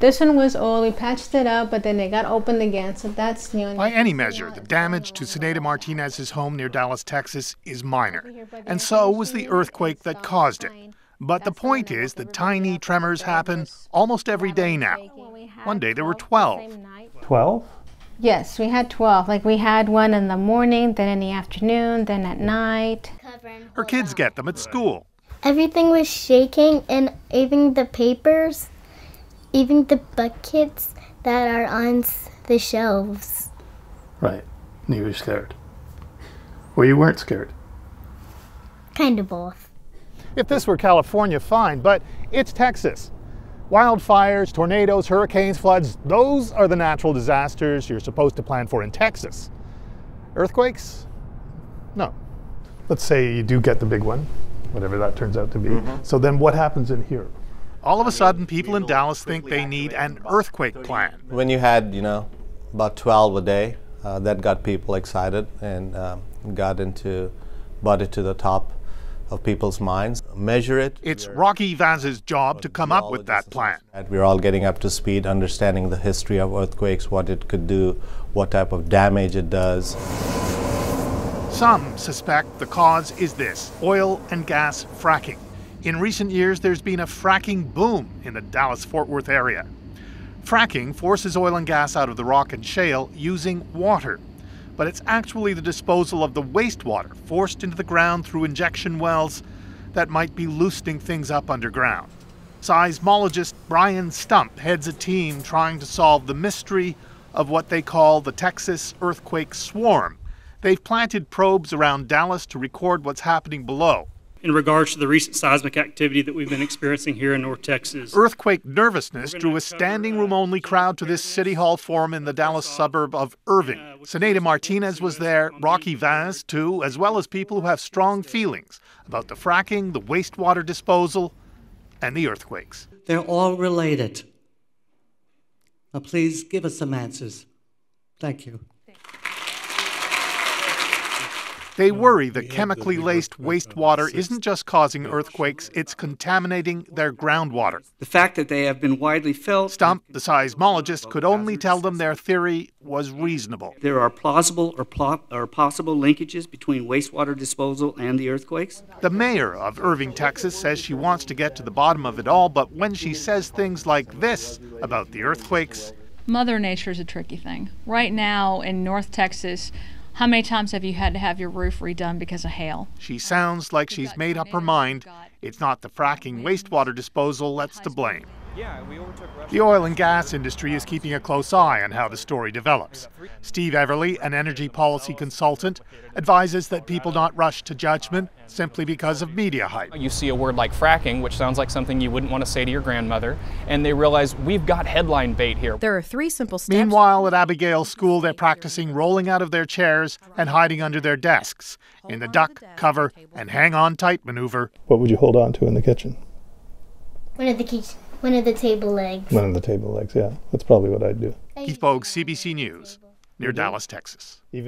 This one was old. We patched it up, but then it got opened again, so that's new. By any measure, the damage to Seneda Martinez's home near Dallas, Texas is minor, and so was the earthquake that caused it. But the point is that tiny tremors happen almost every day now. One day there were 12. 12? Yes, we had 12. Like we had one in the morning, then in the afternoon, then at night. Her kids get them at school. Everything was shaking, and even the papers, even the buckets that are on the shelves. Right. And you were scared. Well, you weren't scared. Kind of both. If this were California, fine, but it's Texas. Wildfires, tornadoes, hurricanes, floods, those are the natural disasters you're supposed to plan for in Texas. Earthquakes? No. Let's say you do get the big one, whatever that turns out to be. Mm-hmm. So then what happens in here? All of a sudden, people in Dallas think they need an earthquake plan. When you had, you know, about 12 a day, uh, that got people excited and um, got into, brought it to the top of people's minds. Measure it. It's Rocky Vaz's job to come up with that plan. We're all getting up to speed, understanding the history of earthquakes, what it could do, what type of damage it does. Some suspect the cause is this oil and gas fracking. In recent years, there's been a fracking boom in the Dallas Fort Worth area. Fracking forces oil and gas out of the rock and shale using water. But it's actually the disposal of the wastewater forced into the ground through injection wells that might be loosening things up underground. Seismologist Brian Stump heads a team trying to solve the mystery of what they call the Texas earthquake swarm. They've planted probes around Dallas to record what's happening below in regards to the recent seismic activity that we've been experiencing here in North Texas. Earthquake nervousness drew a standing uh, room only crowd to this City Hall forum in the Dallas suburb of uh, Irving. Seneda Martinez was there, Rocky Vaz, too, as well as people who have strong feelings about the fracking, the wastewater disposal, and the earthquakes. They're all related. Now, please give us some answers. Thank you. They worry the chemically laced wastewater isn't just causing earthquakes, it's contaminating their groundwater. The fact that they have been widely felt. Stump, the seismologist, could only tell them their theory was reasonable. There are plausible or, pl- or possible linkages between wastewater disposal and the earthquakes. The mayor of Irving, Texas, says she wants to get to the bottom of it all, but when she says things like this about the earthquakes, Mother Nature is a tricky thing. Right now in North Texas, how many times have you had to have your roof redone because of hail? She sounds like she's made up her mind. It's not the fracking wastewater disposal that's to blame. The oil and gas industry is keeping a close eye on how the story develops. Steve Everley, an energy policy consultant, advises that people not rush to judgment simply because of media hype. You see a word like fracking, which sounds like something you wouldn't want to say to your grandmother, and they realize we've got headline bait here. There are three simple steps. Meanwhile, at Abigail School, they're practicing rolling out of their chairs and hiding under their desks in the duck, cover, and hang on tight maneuver. What would you hold on to in the kitchen? One of the keys. One of the table legs. One of the table legs, yeah. That's probably what I'd do. Keith Boag, CBC News, near Dallas, Texas. Even